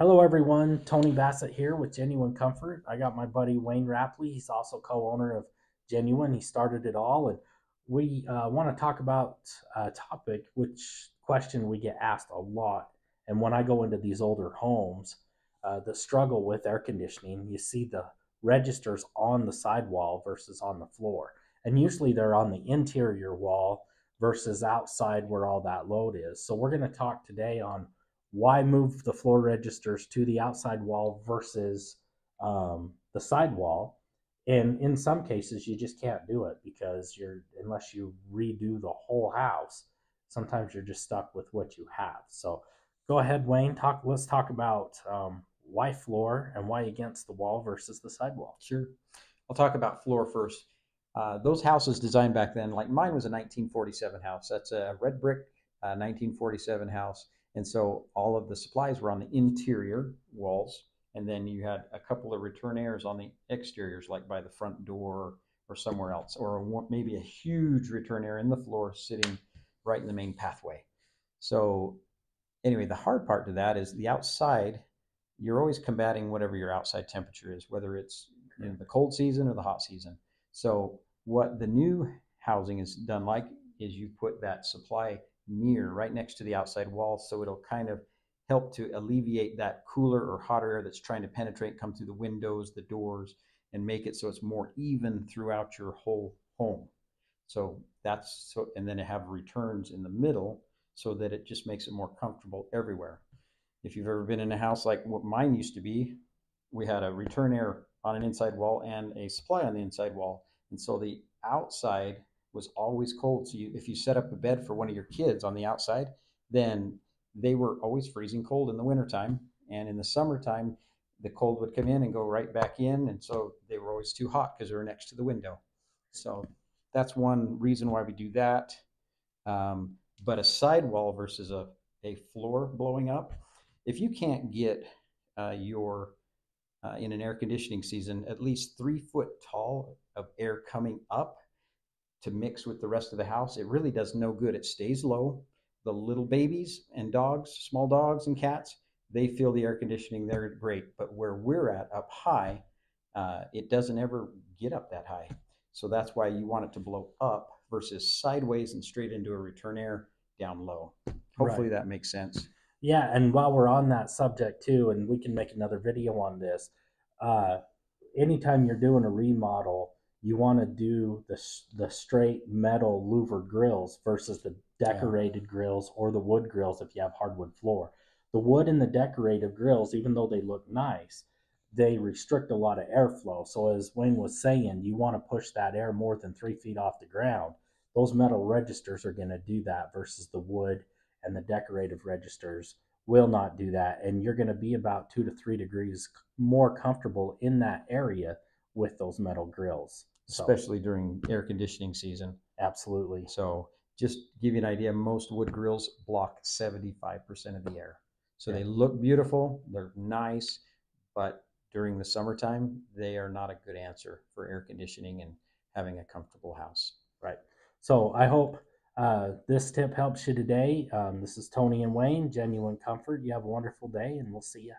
Hello, everyone. Tony Bassett here with Genuine Comfort. I got my buddy Wayne Rapley. He's also co-owner of Genuine. He started it all, and we uh, want to talk about a topic which question we get asked a lot. And when I go into these older homes, uh, the struggle with air conditioning, you see the registers on the sidewall versus on the floor, and usually they're on the interior wall versus outside where all that load is. So we're going to talk today on why move the floor registers to the outside wall versus um, the side wall? And in some cases, you just can't do it because you're, unless you redo the whole house, sometimes you're just stuck with what you have. So go ahead, Wayne, talk, let's talk about um, why floor and why against the wall versus the sidewall. Sure. I'll talk about floor first. Uh, those houses designed back then, like mine was a 1947 house. That's a red brick uh, 1947 house. And so all of the supplies were on the interior walls. And then you had a couple of return airs on the exteriors, like by the front door or somewhere else, or a, maybe a huge return air in the floor sitting right in the main pathway. So, anyway, the hard part to that is the outside, you're always combating whatever your outside temperature is, whether it's you know, the cold season or the hot season. So, what the new housing is done like is you put that supply near, right next to the outside wall. So it'll kind of help to alleviate that cooler or hotter air that's trying to penetrate, come through the windows, the doors, and make it so it's more even throughout your whole home. So that's so, and then have returns in the middle so that it just makes it more comfortable everywhere. If you've ever been in a house like what mine used to be, we had a return air on an inside wall and a supply on the inside wall. And so the outside was always cold. So you, if you set up a bed for one of your kids on the outside, then they were always freezing cold in the wintertime. And in the summertime, the cold would come in and go right back in. And so they were always too hot because they were next to the window. So that's one reason why we do that. Um, but a sidewall versus a, a floor blowing up, if you can't get uh, your, uh, in an air conditioning season, at least three foot tall of air coming up, to mix with the rest of the house, it really does no good. It stays low. The little babies and dogs, small dogs and cats, they feel the air conditioning. They're great. But where we're at up high, uh, it doesn't ever get up that high. So that's why you want it to blow up versus sideways and straight into a return air down low. Hopefully right. that makes sense. Yeah, and while we're on that subject too, and we can make another video on this. Uh, anytime you're doing a remodel, you want to do the, the straight metal louver grills versus the decorated yeah. grills or the wood grills if you have hardwood floor. The wood and the decorative grills, even though they look nice, they restrict a lot of airflow. So as Wayne was saying, you want to push that air more than three feet off the ground. Those metal registers are going to do that versus the wood and the decorative registers will not do that. And you're going to be about two to three degrees more comfortable in that area those metal grills especially during air conditioning season. Absolutely. So just give you an idea, most wood grills block 75% of the air. So yeah. they look beautiful, they're nice, but during the summertime, they are not a good answer for air conditioning and having a comfortable house. Right. So I hope uh, this tip helps you today. Um, this is Tony and Wayne, Genuine Comfort. You have a wonderful day, and we'll see you.